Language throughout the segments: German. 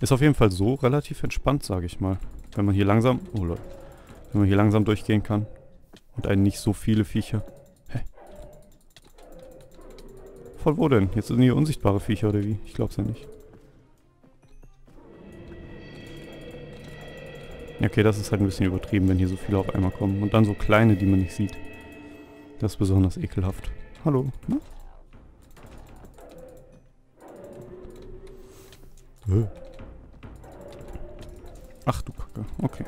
Ist auf jeden Fall so relativ entspannt, sage ich mal. Wenn man hier langsam... Oh Leute. Wenn man hier langsam durchgehen kann. Und einen nicht so viele Viecher. Hä? Voll wo denn? Jetzt sind hier unsichtbare Viecher oder wie? Ich glaub's ja nicht. Okay, das ist halt ein bisschen übertrieben, wenn hier so viele auf einmal kommen. Und dann so kleine, die man nicht sieht. Das ist besonders ekelhaft. Hallo, ne? Äh. Ach du Kacke, okay.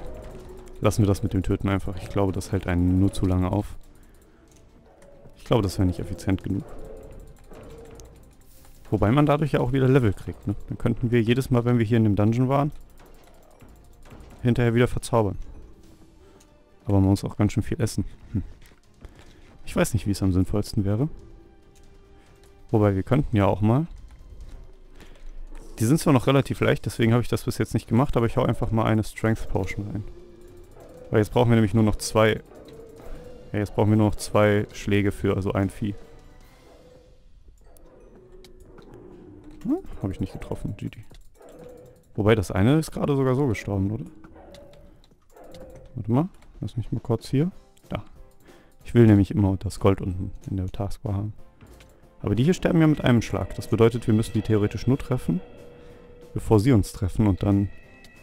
Lassen wir das mit dem Töten einfach. Ich glaube, das hält einen nur zu lange auf. Ich glaube, das wäre nicht effizient genug. Wobei man dadurch ja auch wieder Level kriegt, ne? Dann könnten wir jedes Mal, wenn wir hier in dem Dungeon waren, hinterher wieder verzaubern. Aber man muss auch ganz schön viel essen. Hm. Ich weiß nicht, wie es am sinnvollsten wäre. Wobei, wir könnten ja auch mal... Die sind zwar noch relativ leicht, deswegen habe ich das bis jetzt nicht gemacht, aber ich hau einfach mal eine Strength Potion rein. Weil jetzt brauchen wir nämlich nur noch zwei... Ja, jetzt brauchen wir nur noch zwei Schläge für, also ein Vieh. Hm, habe ich nicht getroffen, GG. Wobei, das eine ist gerade sogar so gestorben, oder? Warte mal, lass mich mal kurz hier. Da. Ich will nämlich immer das Gold unten in der Taskbar haben. Aber die hier sterben ja mit einem Schlag. Das bedeutet, wir müssen die theoretisch nur treffen, bevor sie uns treffen. Und dann,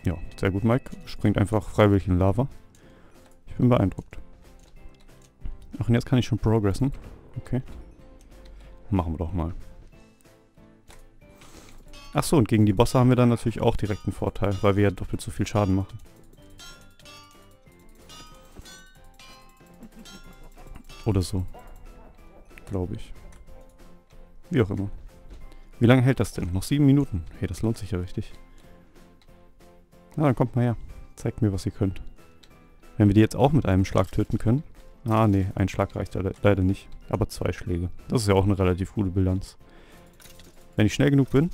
ja, sehr gut, Mike. Springt einfach freiwillig in Lava. Ich bin beeindruckt. Ach, und jetzt kann ich schon progressen. Okay. Machen wir doch mal. Ach so, und gegen die Bosse haben wir dann natürlich auch direkt einen Vorteil, weil wir ja doppelt so viel Schaden machen. Oder so. Glaube ich. Wie auch immer. Wie lange hält das denn? Noch sieben Minuten. Hey, das lohnt sich ja richtig. Na, dann kommt mal her. Zeigt mir, was ihr könnt. Wenn wir die jetzt auch mit einem Schlag töten können. Ah, nee, ein Schlag reicht leider nicht. Aber zwei Schläge. Das ist ja auch eine relativ gute Bilanz. Wenn ich schnell genug bin.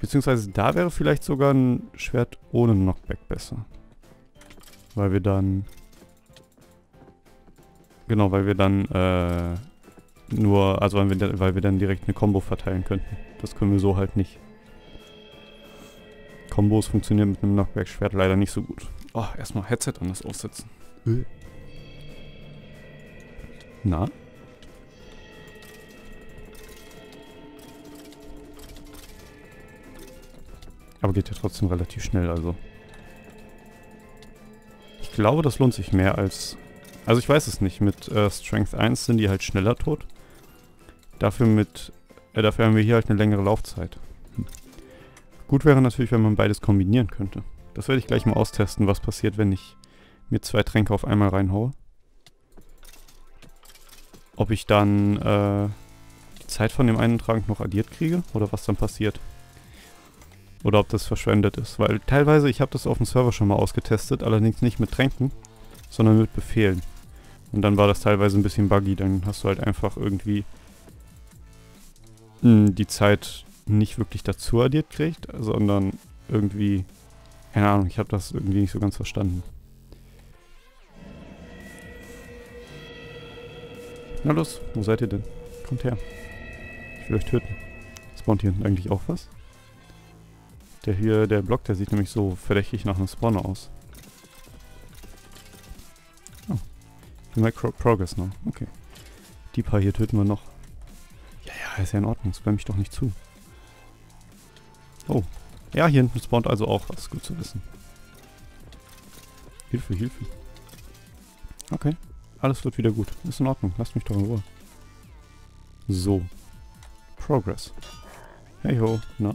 Beziehungsweise da wäre vielleicht sogar ein Schwert ohne Knockback besser. Weil wir dann Genau, weil wir dann äh, nur, also weil wir, weil wir dann direkt eine Combo verteilen könnten. Das können wir so halt nicht. Kombos funktionieren mit einem Knockback-Schwert leider nicht so gut. Oh, erstmal Headset anders aufsetzen. Äh. Na? Aber geht ja trotzdem relativ schnell, also. Ich glaube, das lohnt sich mehr als also ich weiß es nicht. Mit äh, Strength 1 sind die halt schneller tot. Dafür mit... Äh, dafür haben wir hier halt eine längere Laufzeit. Hm. Gut wäre natürlich, wenn man beides kombinieren könnte. Das werde ich gleich mal austesten, was passiert, wenn ich mir zwei Tränke auf einmal reinhaue. Ob ich dann äh, die Zeit von dem einen Trank noch addiert kriege oder was dann passiert. Oder ob das verschwendet ist. Weil teilweise, ich habe das auf dem Server schon mal ausgetestet, allerdings nicht mit Tränken, sondern mit Befehlen. Und dann war das teilweise ein bisschen buggy. Dann hast du halt einfach irgendwie hm, die Zeit nicht wirklich dazu addiert kriegt, sondern irgendwie, keine Ahnung, ich habe das irgendwie nicht so ganz verstanden. Na los, wo seid ihr denn? Kommt her. Ich will euch töten. Spawnt hier hinten eigentlich auch was? Der hier, der Block, der sieht nämlich so verdächtig nach einem Spawner aus. My Progress noch. Okay. Die paar hier töten wir noch. Ja, ja, ist ja in Ordnung. Spam mich doch nicht zu. Oh. Ja, hier hinten spawnt also auch was. Gut zu wissen. Hilfe, Hilfe. Okay. Alles wird wieder gut. Ist in Ordnung. Lasst mich doch in Ruhe. So. Progress. Hey ho. Na.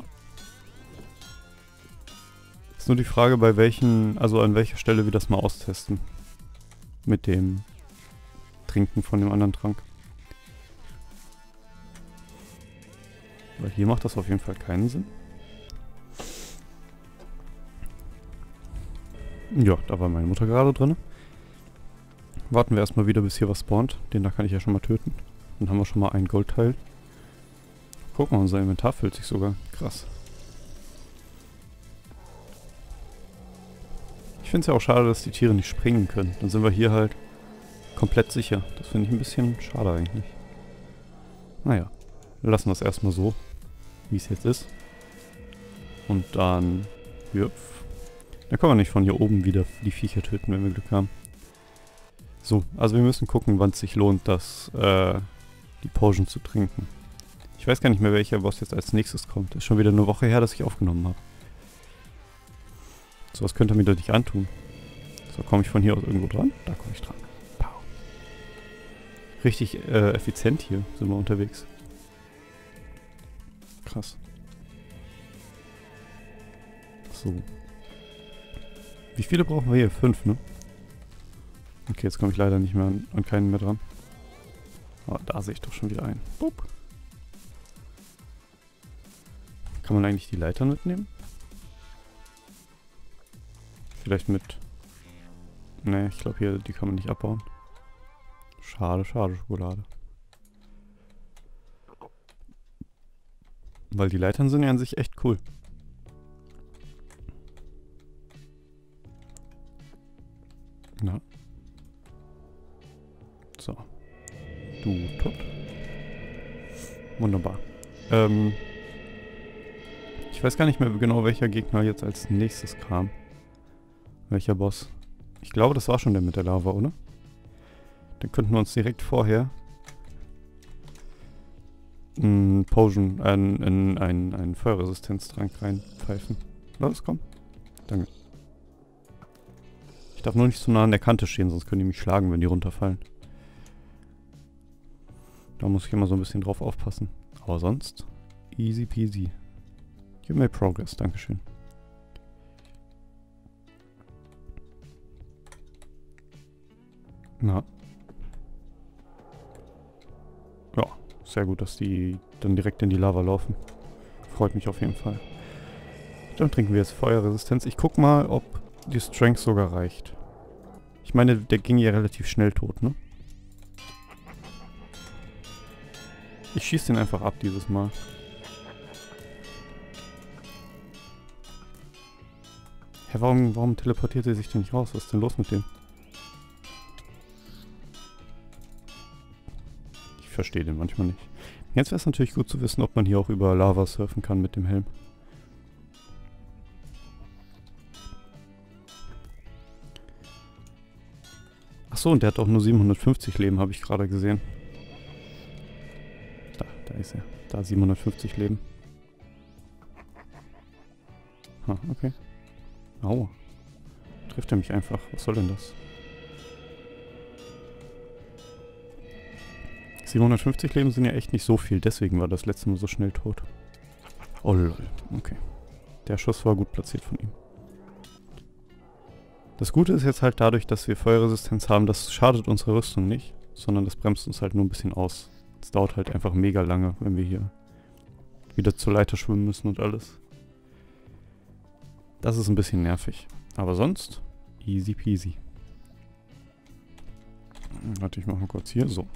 Ist nur die Frage, bei welchen, also an welcher Stelle wir das mal austesten. Mit dem trinken von dem anderen Trank. Weil hier macht das auf jeden Fall keinen Sinn. Ja, da war meine Mutter gerade drin. Warten wir erstmal wieder, bis hier was spawnt. Den da kann ich ja schon mal töten. Dann haben wir schon mal ein Goldteil. Guck mal, unser Inventar füllt sich sogar. Krass. Ich finde es ja auch schade, dass die Tiere nicht springen können. Dann sind wir hier halt komplett sicher. Das finde ich ein bisschen schade eigentlich. Naja, wir lassen das erstmal so, wie es jetzt ist. Und dann... Hüpf. Dann können wir nicht von hier oben wieder die Viecher töten, wenn wir Glück haben. So, also wir müssen gucken, wann es sich lohnt, das, äh, die Potion zu trinken. Ich weiß gar nicht mehr, welcher Boss jetzt als nächstes kommt. Ist schon wieder eine Woche her, dass ich aufgenommen habe. So was könnte er mir doch nicht antun. So, komme ich von hier aus irgendwo dran? Da komme ich dran. Pow. Richtig äh, effizient hier sind wir unterwegs. Krass. So. Wie viele brauchen wir hier? Fünf, ne? Okay, jetzt komme ich leider nicht mehr an, an keinen mehr dran. Aber da sehe ich doch schon wieder ein. Boop. Kann man eigentlich die Leiter mitnehmen? Vielleicht mit... Ne, ich glaube hier, die kann man nicht abbauen. Schade, schade, Schokolade. Weil die Leitern sind ja an sich echt cool. Wunderbar. Ähm... Ich weiß gar nicht mehr genau, welcher Gegner jetzt als nächstes kam. Welcher Boss. Ich glaube, das war schon der mit der Lava, oder? Dann könnten wir uns direkt vorher ein Potion, äh, in einen, einen Feuerresistenztrank reinpfeifen. Los, komm. Danke. Ich darf nur nicht zu nah an der Kante stehen, sonst können die mich schlagen, wenn die runterfallen. Da muss ich immer so ein bisschen drauf aufpassen. Aber sonst, easy peasy. You made progress, Dankeschön. Na. Ja, sehr gut, dass die dann direkt in die Lava laufen. Freut mich auf jeden Fall. Dann trinken wir jetzt Feuerresistenz. Ich guck mal, ob die Strength sogar reicht. Ich meine, der ging ja relativ schnell tot, ne? Ich schieße den einfach ab dieses Mal. Hä, warum, warum teleportiert er sich denn nicht raus? Was ist denn los mit dem? Ich verstehe den manchmal nicht. Jetzt wäre es natürlich gut zu wissen, ob man hier auch über Lava surfen kann mit dem Helm. Achso, und der hat auch nur 750 Leben, habe ich gerade gesehen. Da, ist er. Da 750 Leben. Ha, okay. Aua. Trifft er mich einfach. Was soll denn das? 750 Leben sind ja echt nicht so viel, deswegen war das letzte Mal so schnell tot. Oh lol, okay. Der Schuss war gut platziert von ihm. Das Gute ist jetzt halt dadurch, dass wir Feuerresistenz haben, das schadet unsere Rüstung nicht, sondern das bremst uns halt nur ein bisschen aus. Es dauert halt einfach mega lange, wenn wir hier wieder zur Leiter schwimmen müssen und alles. Das ist ein bisschen nervig. Aber sonst easy peasy. Warte, ich mach mal kurz hier. So.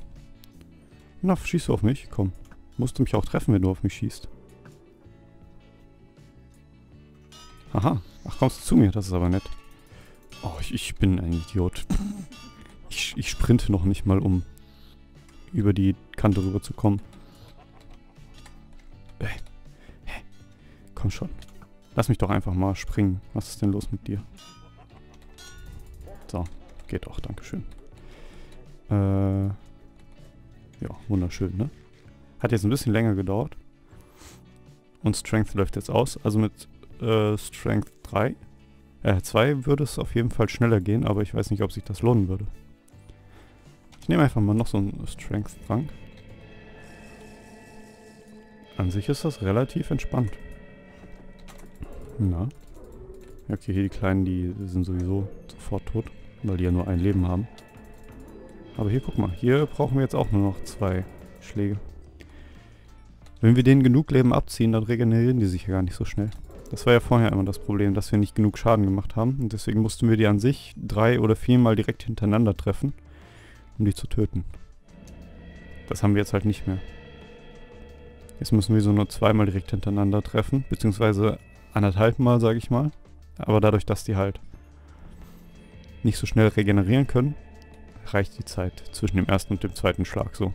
Na, schießt du auf mich? Komm. Musst du mich auch treffen, wenn du auf mich schießt. Aha. Ach, kommst du zu mir? Das ist aber nett. Oh, ich, ich bin ein Idiot. Ich, ich sprinte noch nicht mal, um über die Kante rüber zu kommen. Äh. Komm schon. Lass mich doch einfach mal springen. Was ist denn los mit dir? So, geht auch, Dankeschön. Äh, ja, wunderschön, ne? Hat jetzt ein bisschen länger gedauert. Und Strength läuft jetzt aus. Also mit äh, Strength 3, äh, 2 würde es auf jeden Fall schneller gehen, aber ich weiß nicht, ob sich das lohnen würde. Ich nehme einfach mal noch so einen Strength-Trank. An sich ist das relativ entspannt. Na? Okay, hier die Kleinen, die sind sowieso sofort tot, weil die ja nur ein Leben haben. Aber hier, guck mal, hier brauchen wir jetzt auch nur noch zwei Schläge. Wenn wir denen genug Leben abziehen, dann regenerieren die sich ja gar nicht so schnell. Das war ja vorher immer das Problem, dass wir nicht genug Schaden gemacht haben. Und deswegen mussten wir die an sich drei oder viermal direkt hintereinander treffen, um die zu töten. Das haben wir jetzt halt nicht mehr. Jetzt müssen wir so nur zweimal direkt hintereinander treffen, beziehungsweise anderthalb Mal, sage ich mal. Aber dadurch, dass die halt nicht so schnell regenerieren können, reicht die Zeit zwischen dem ersten und dem zweiten Schlag so.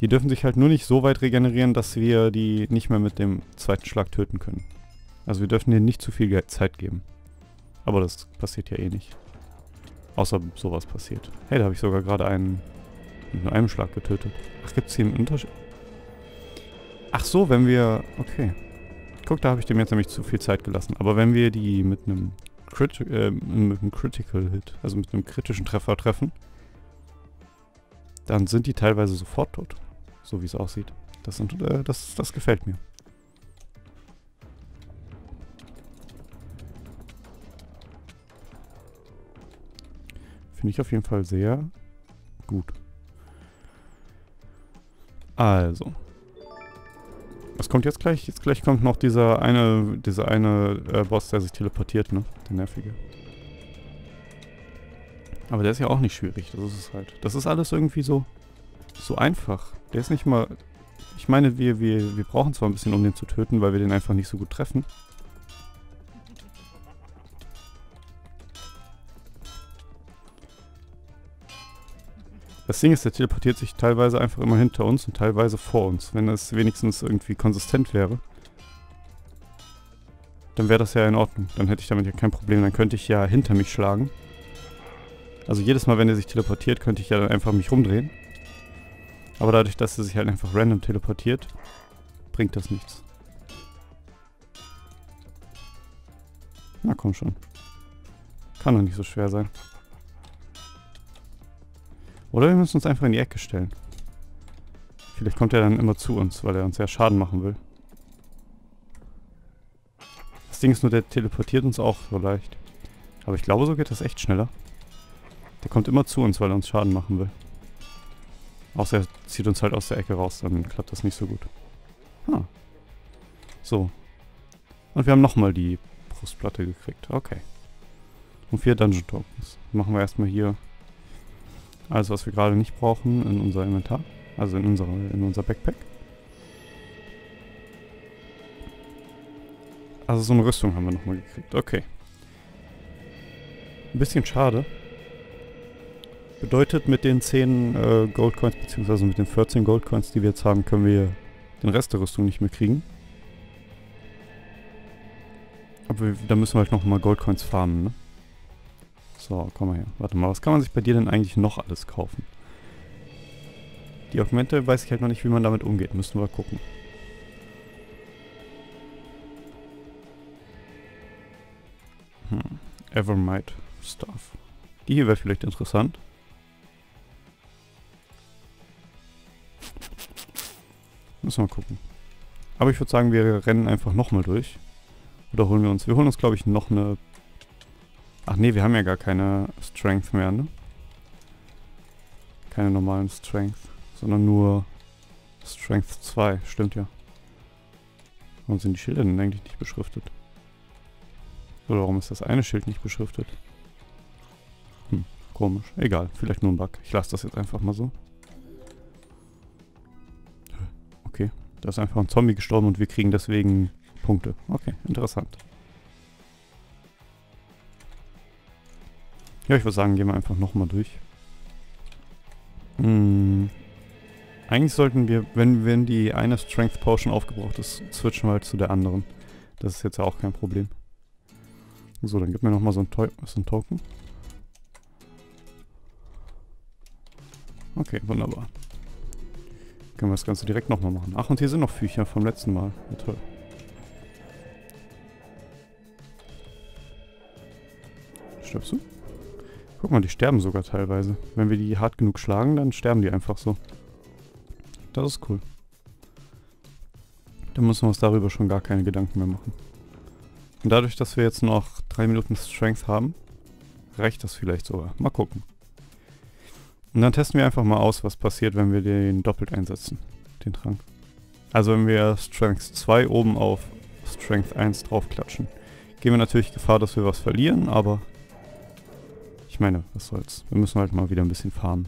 Die dürfen sich halt nur nicht so weit regenerieren, dass wir die nicht mehr mit dem zweiten Schlag töten können. Also wir dürfen denen nicht zu viel Zeit geben. Aber das passiert ja eh nicht. Außer sowas passiert. Hey, da habe ich sogar gerade einen mit nur einem Schlag getötet. Ach, gibt es hier einen Unterschied? Ach so, wenn wir... Okay. Guck, da habe ich dem jetzt nämlich zu viel Zeit gelassen. Aber wenn wir die mit einem, Crit äh, mit einem Critical Hit, also mit einem kritischen Treffer treffen, dann sind die teilweise sofort tot. So wie es aussieht. Das, sind, äh, das, das gefällt mir. Finde ich auf jeden Fall sehr gut. Also. Was kommt jetzt gleich? Jetzt gleich kommt noch dieser eine, dieser eine äh, Boss, der sich teleportiert, ne? Der nervige. Aber der ist ja auch nicht schwierig, das ist es halt. Das ist alles irgendwie so, so einfach. Der ist nicht mal... Ich meine, wir, wir, wir brauchen zwar ein bisschen, um den zu töten, weil wir den einfach nicht so gut treffen. Das Ding ist, der teleportiert sich teilweise einfach immer hinter uns und teilweise vor uns. Wenn das wenigstens irgendwie konsistent wäre, dann wäre das ja in Ordnung. Dann hätte ich damit ja kein Problem. Dann könnte ich ja hinter mich schlagen. Also jedes Mal, wenn er sich teleportiert, könnte ich ja dann einfach mich rumdrehen. Aber dadurch, dass er sich halt einfach random teleportiert, bringt das nichts. Na komm schon. Kann doch nicht so schwer sein. Oder wir müssen uns einfach in die Ecke stellen. Vielleicht kommt er dann immer zu uns, weil er uns ja Schaden machen will. Das Ding ist nur, der teleportiert uns auch so leicht. Aber ich glaube, so geht das echt schneller. Der kommt immer zu uns, weil er uns Schaden machen will. Außer er zieht uns halt aus der Ecke raus, dann klappt das nicht so gut. Ah. So. Und wir haben nochmal die Brustplatte gekriegt. Okay. Und vier Dungeon Tokens. Machen wir erstmal hier alles, was wir gerade nicht brauchen, in unser Inventar. Also in, unsere, in unser Backpack. Also so eine Rüstung haben wir nochmal gekriegt. Okay. Ein bisschen schade. Bedeutet, mit den 10 äh, Goldcoins, beziehungsweise mit den 14 Goldcoins, die wir jetzt haben, können wir den Rest der Rüstung nicht mehr kriegen. Aber wir, da müssen wir halt nochmal Goldcoins farmen, ne? So, komm mal her. Warte mal, was kann man sich bei dir denn eigentlich noch alles kaufen? Die Augmente weiß ich halt noch nicht, wie man damit umgeht. Müssen wir gucken. Hm. Evermind Stuff. Die hier wäre vielleicht interessant. Müssen wir gucken. Aber ich würde sagen, wir rennen einfach nochmal durch. Oder holen wir uns... Wir holen uns, glaube ich, noch eine Ach nee, wir haben ja gar keine Strength mehr, ne? Keine normalen Strength, sondern nur Strength 2, stimmt ja. Warum sind die Schilder denn eigentlich nicht beschriftet? Oder warum ist das eine Schild nicht beschriftet? Hm, komisch. Egal, vielleicht nur ein Bug. Ich lasse das jetzt einfach mal so. Okay, da ist einfach ein Zombie gestorben und wir kriegen deswegen Punkte. Okay, interessant. Ja, ich würde sagen, gehen wir einfach nochmal durch. Hm. Eigentlich sollten wir, wenn, wenn die eine Strength Potion aufgebraucht ist, switchen wir halt zu der anderen. Das ist jetzt ja auch kein Problem. So, dann gib mir nochmal so, so ein Token. Okay, wunderbar. Können wir das Ganze direkt nochmal machen. Ach, und hier sind noch Viecher vom letzten Mal. Ja, toll. Stirbst du? Guck mal, die sterben sogar teilweise. Wenn wir die hart genug schlagen, dann sterben die einfach so. Das ist cool. Dann müssen wir uns darüber schon gar keine Gedanken mehr machen. Und dadurch, dass wir jetzt noch 3 Minuten Strength haben, reicht das vielleicht sogar. Mal gucken. Und dann testen wir einfach mal aus, was passiert, wenn wir den doppelt einsetzen, den Trank. Also wenn wir Strength 2 oben auf Strength 1 draufklatschen, gehen wir natürlich Gefahr, dass wir was verlieren, aber ich meine, was soll's. Wir müssen halt mal wieder ein bisschen farmen.